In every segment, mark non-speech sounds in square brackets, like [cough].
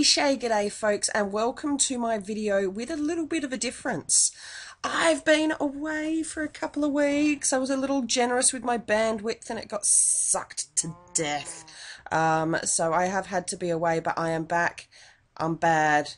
cliche g'day, folks, and welcome to my video with a little bit of a difference. I've been away for a couple of weeks. I was a little generous with my bandwidth and it got sucked to death. Um, so I have had to be away, but I am back. I'm bad.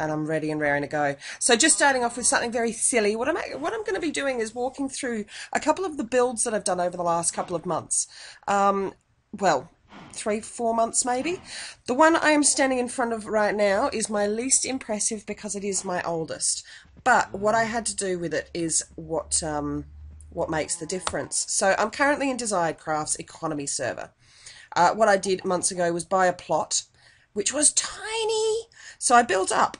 And I'm ready and raring to go. So just starting off with something very silly. What I'm what I'm going to be doing is walking through a couple of the builds that I've done over the last couple of months. Um, well, three, four months maybe. The one I am standing in front of right now is my least impressive because it is my oldest. But what I had to do with it is what um, what makes the difference. So I'm currently in Desired Crafts economy server. Uh, what I did months ago was buy a plot, which was tiny. So I built up.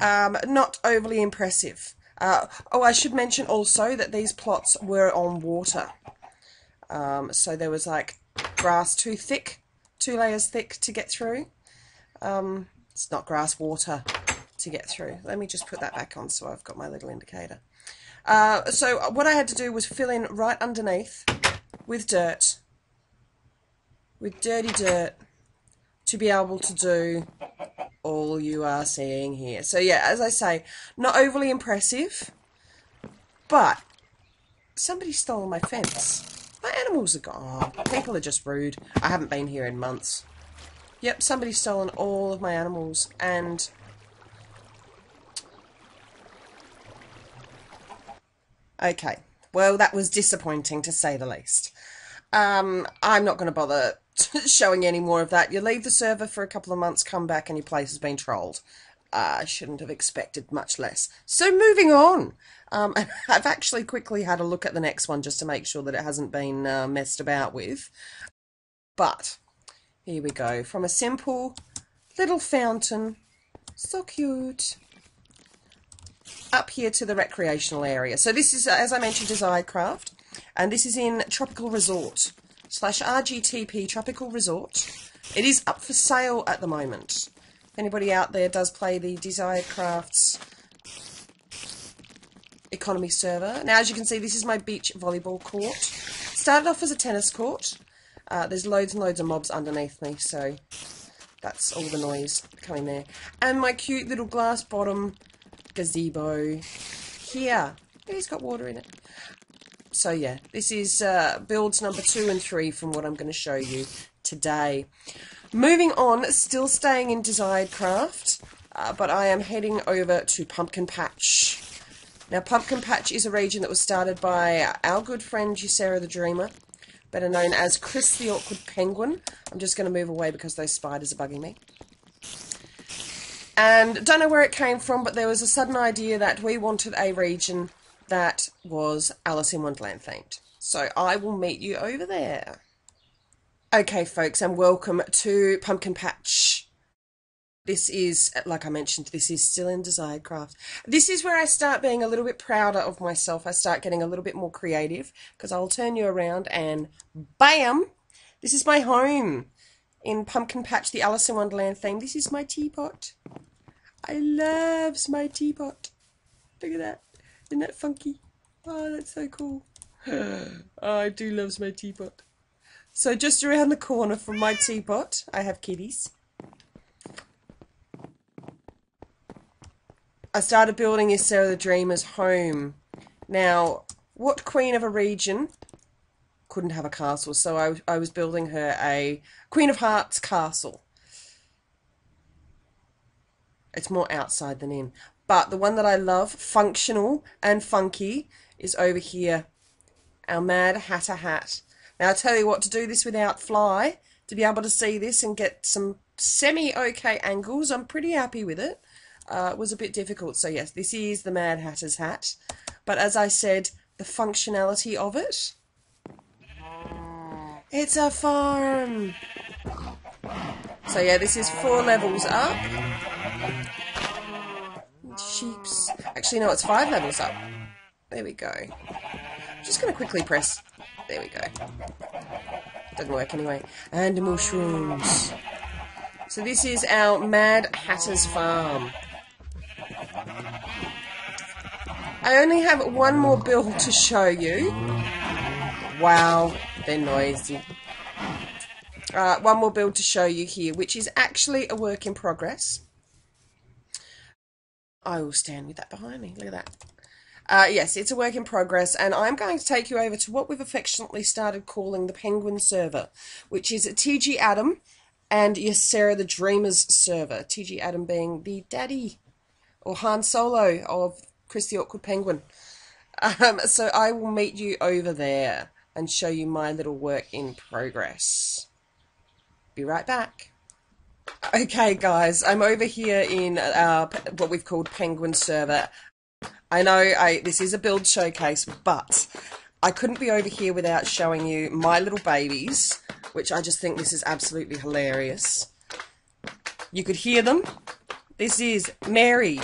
Um, not overly impressive. Uh, oh, I should mention also that these plots were on water. Um, so there was like grass too thick, two layers thick to get through. Um, it's not grass, water to get through. Let me just put that back on so I've got my little indicator. Uh, so what I had to do was fill in right underneath with dirt, with dirty dirt, to be able to do all you are seeing here. So yeah, as I say, not overly impressive, but somebody stole my fence. My animals are gone. People are just rude. I haven't been here in months. Yep, somebody's stolen all of my animals, and... Okay, well, that was disappointing, to say the least. Um, I'm not going to bother [laughs] showing any more of that. You leave the server for a couple of months, come back, and your place has been trolled. Uh, I shouldn't have expected much less. So moving on. Um, [laughs] I've actually quickly had a look at the next one just to make sure that it hasn't been uh, messed about with. But here we go. From a simple little fountain, so cute, up here to the recreational area. So this is, as I mentioned, Desired Craft, and this is in Tropical Resort slash RGTP Tropical Resort. It is up for sale at the moment. If anybody out there does play the Desired Crafts economy server. Now, as you can see, this is my beach volleyball court. Started off as a tennis court. Uh, there's loads and loads of mobs underneath me, so that's all the noise coming there. And my cute little glass bottom gazebo here. It's got water in it. So yeah, this is uh, builds number two and three from what I'm going to show you today. Moving on, still staying in Desired Craft, uh, but I am heading over to Pumpkin Patch. Now, Pumpkin Patch is a region that was started by our good friend Ysera the Dreamer, better known as Chris the Awkward Penguin. I'm just going to move away because those spiders are bugging me. And don't know where it came from, but there was a sudden idea that we wanted a region that was Alice in Wonderland themed. So I will meet you over there. Okay, folks, and welcome to Pumpkin Patch. This is, like I mentioned, this is still in Desired Craft. This is where I start being a little bit prouder of myself. I start getting a little bit more creative because I'll turn you around and bam! This is my home in Pumpkin Patch, the Alice in Wonderland theme. This is my teapot. I loves my teapot. Look at that. Isn't that funky? Oh, that's so cool. [gasps] I do loves my teapot. So just around the corner from my teapot, I have kitties. I started building Ysera the Dreamer's home. Now, what queen of a region couldn't have a castle? So I, I was building her a Queen of Hearts castle. It's more outside than in. But the one that I love, functional and funky, is over here. Our Mad Hatter hat. Now, I'll tell you what, to do this without fly, to be able to see this and get some semi-okay angles, I'm pretty happy with it. Uh, was a bit difficult. So yes, this is the Mad Hatter's hat. But as I said, the functionality of it... It's a farm! So yeah, this is four levels up. Sheeps. Actually, no, it's five levels up. There we go. I'm just going to quickly press there we go. Doesn't work anyway. And mushrooms. So this is our Mad Hatter's farm. I only have one more build to show you. Wow, they're noisy. uh, one more build to show you here, which is actually a work in progress. I will stand with that behind me. Look at that. Uh, yes, it's a work in progress, and I'm going to take you over to what we've affectionately started calling the Penguin server, which is TG Adam and Ysera the Dreamer's server. TG Adam being the daddy or Han Solo of Chris the Awkward Penguin. Um, so I will meet you over there and show you my little work in progress. Be right back. Okay, guys, I'm over here in our, what we've called Penguin server. I know I, this is a build showcase, but I couldn't be over here without showing you my little babies, which I just think this is absolutely hilarious. You could hear them. This is Mary,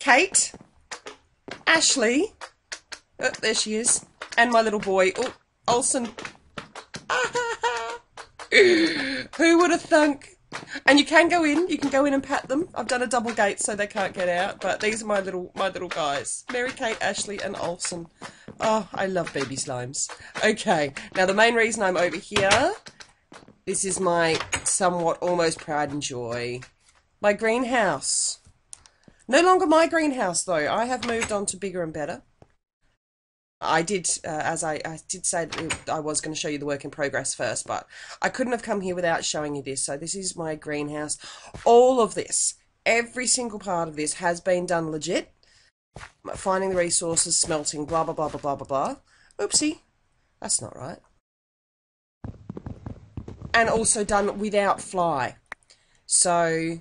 Kate, Ashley, oh, there she is, and my little boy, oh, Olsen. [laughs] Who would have thunk? And you can go in, you can go in and pat them. I've done a double gate so they can't get out, but these are my little my little guys. Mary Kate, Ashley and Olsen. Oh, I love baby slimes. Okay, now the main reason I'm over here, this is my somewhat almost pride and joy. My greenhouse. No longer my greenhouse though. I have moved on to bigger and better. I did, uh, as I, I did say, I was going to show you the work in progress first, but I couldn't have come here without showing you this. So this is my greenhouse. All of this, every single part of this has been done legit. Finding the resources, smelting, blah, blah, blah, blah, blah, blah, blah. Oopsie. That's not right. And also done without fly. So,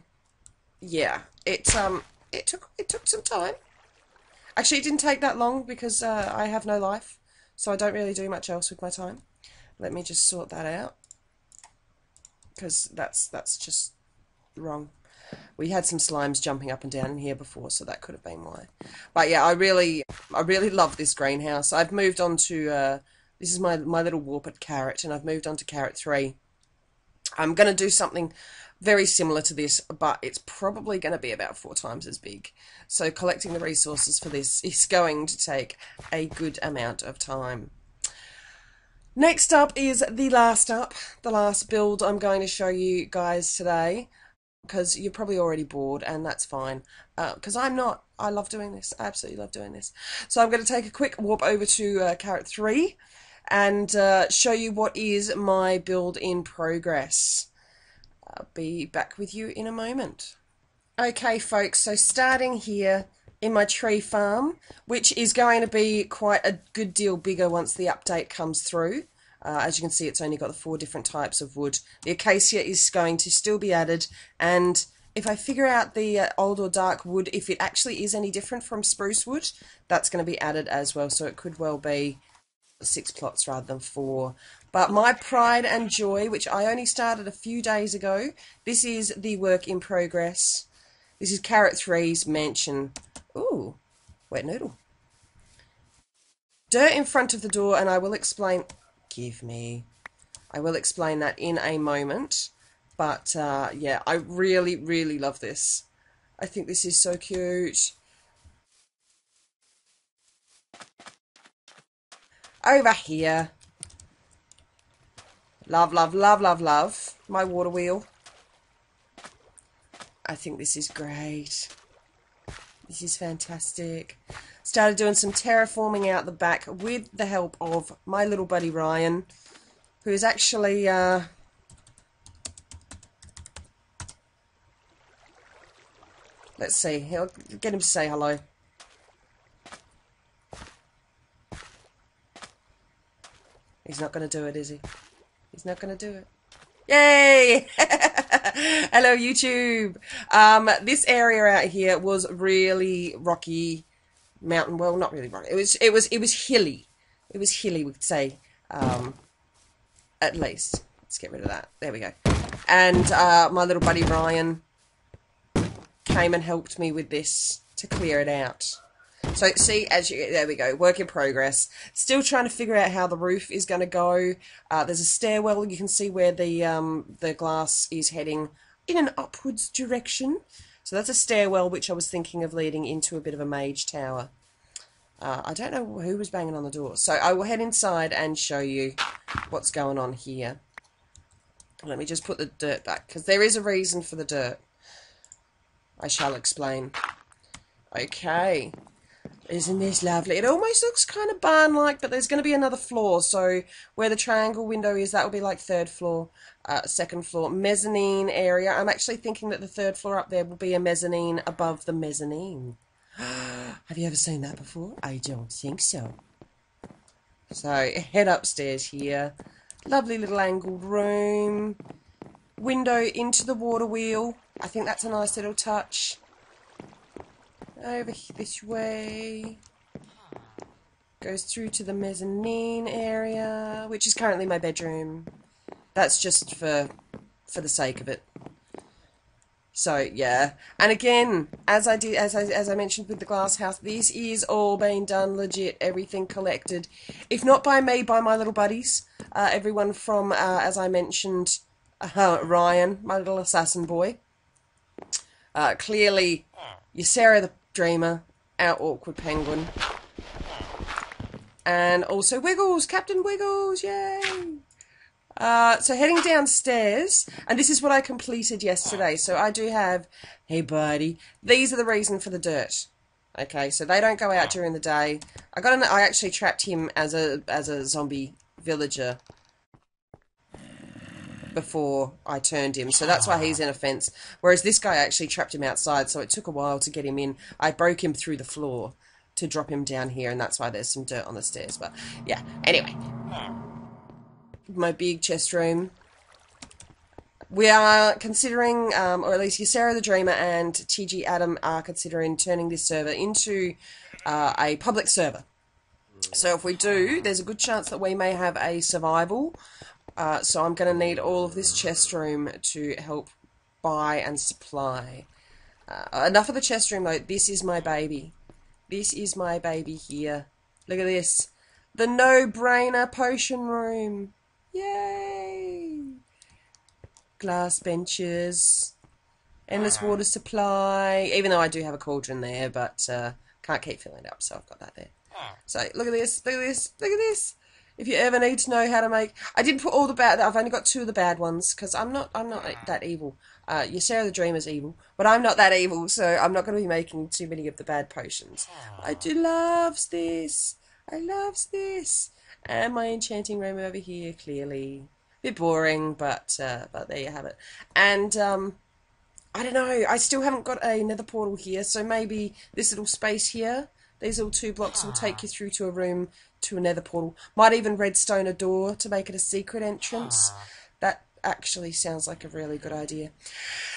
yeah, It's, um, it took, it took some time. Actually, it didn't take that long because uh, I have no life, so I don't really do much else with my time. Let me just sort that out because that's that's just wrong. We had some slimes jumping up and down in here before, so that could have been why. But yeah, I really, I really love this greenhouse. I've moved on to, uh, this is my, my little warped carrot, and I've moved on to carrot 3. I'm going to do something very similar to this, but it's probably going to be about four times as big. So collecting the resources for this is going to take a good amount of time. Next up is the last up, the last build I'm going to show you guys today because you're probably already bored and that's fine because uh, I'm not. I love doing this. I absolutely love doing this. So I'm going to take a quick warp over to uh, Carrot 3 and uh, show you what is my build in progress. I'll be back with you in a moment. Okay, folks, so starting here in my tree farm, which is going to be quite a good deal bigger once the update comes through. Uh, as you can see, it's only got the four different types of wood. The acacia is going to still be added, and if I figure out the uh, old or dark wood, if it actually is any different from spruce wood, that's going to be added as well. So it could well be six plots rather than four. But my pride and joy, which I only started a few days ago, this is the work in progress. This is Carrot 3's mansion. Ooh, wet noodle. Dirt in front of the door, and I will explain. Give me. I will explain that in a moment. But uh, yeah, I really, really love this. I think this is so cute. Over here. Love, love, love, love, love. My water wheel. I think this is great. This is fantastic. Started doing some terraforming out the back with the help of my little buddy Ryan, who is actually... Uh, let's see. I'll get him to say hello. He's not going to do it, is he? He's not going to do it. Yay! [laughs] Hello, YouTube. Um, this area out here was really rocky mountain. Well, not really rocky. It was. It was. It was hilly. It was hilly. We could say, um, at least. Let's get rid of that. There we go. And uh, my little buddy Ryan came and helped me with this to clear it out. So see, as you, there we go, work in progress. Still trying to figure out how the roof is going to go. Uh, there's a stairwell. You can see where the um, the glass is heading in an upwards direction. So that's a stairwell which I was thinking of leading into a bit of a mage tower. Uh, I don't know who was banging on the door. So I will head inside and show you what's going on here. Let me just put the dirt back, because there is a reason for the dirt. I shall explain. Okay. Isn't this lovely? It almost looks kind of barn-like, but there's going to be another floor. So where the triangle window is, that will be like third floor, uh, second floor. Mezzanine area. I'm actually thinking that the third floor up there will be a mezzanine above the mezzanine. [gasps] Have you ever seen that before? I don't think so. So head upstairs here. Lovely little angled room. Window into the water wheel. I think that's a nice little touch. Over this way. Goes through to the mezzanine area, which is currently my bedroom. That's just for for the sake of it. So yeah, and again, as I did, as I as I mentioned with the glass house, this is all being done legit. Everything collected, if not by me, by my little buddies. Uh, everyone from, uh, as I mentioned, uh, [laughs] Ryan, my little assassin boy. Uh, clearly, Ysera the Dreamer, our awkward penguin, and also Wiggles, Captain Wiggles, yay! Uh, so heading downstairs, and this is what I completed yesterday. So I do have, hey buddy, these are the reason for the dirt. Okay, so they don't go out during the day. I got an, I actually trapped him as a as a zombie villager before I turned him, so that's why he's in a fence. Whereas this guy actually trapped him outside, so it took a while to get him in. I broke him through the floor to drop him down here, and that's why there's some dirt on the stairs. But yeah, anyway my big chest room. We are considering, um, or at least Ysera the Dreamer and TG Adam are considering turning this server into uh, a public server. So if we do, there's a good chance that we may have a survival. Uh, so I'm going to need all of this chest room to help buy and supply. Uh, enough of the chest room though. This is my baby. This is my baby here. Look at this. The no-brainer potion room. Yay! Glass benches, endless water supply. Even though I do have a cauldron there, but uh, can't keep filling it up, so I've got that there. So look at this, look at this, look at this. If you ever need to know how to make, I didn't put all the bad. I've only got two of the bad ones because I'm not. I'm not that evil. Uh, Ysera the Dreamer's evil, but I'm not that evil, so I'm not going to be making too many of the bad potions. I do loves this. I loves this. And my enchanting room over here, clearly. A bit boring, but uh, but there you have it. And um, I don't know, I still haven't got a nether portal here, so maybe this little space here, these little two blocks will take you through to a room to a nether portal. Might even redstone a door to make it a secret entrance. That actually sounds like a really good idea.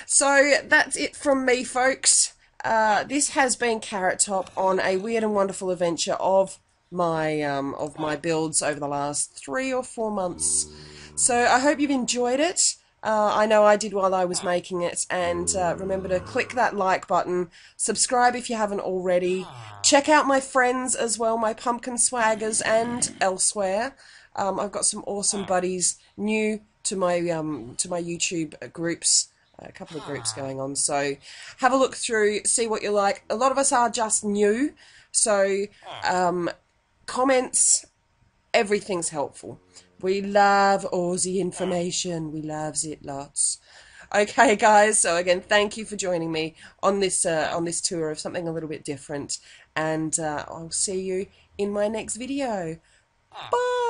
So that's it from me, folks. Uh, this has been Carrot Top on a weird and wonderful adventure of my um, of my builds over the last three or four months. So I hope you've enjoyed it. Uh, I know I did while I was making it, and uh, remember to click that like button, subscribe if you haven't already, check out my friends as well, my pumpkin swaggers and elsewhere. Um, I've got some awesome buddies new to my um, to my YouTube groups a couple of groups going on. So have a look through, see what you like. A lot of us are just new, so um, comments, everything's helpful. We love Aussie information. We loves it lots. Okay, guys. So again, thank you for joining me on this uh, on this tour of something a little bit different, and uh, I'll see you in my next video. Bye.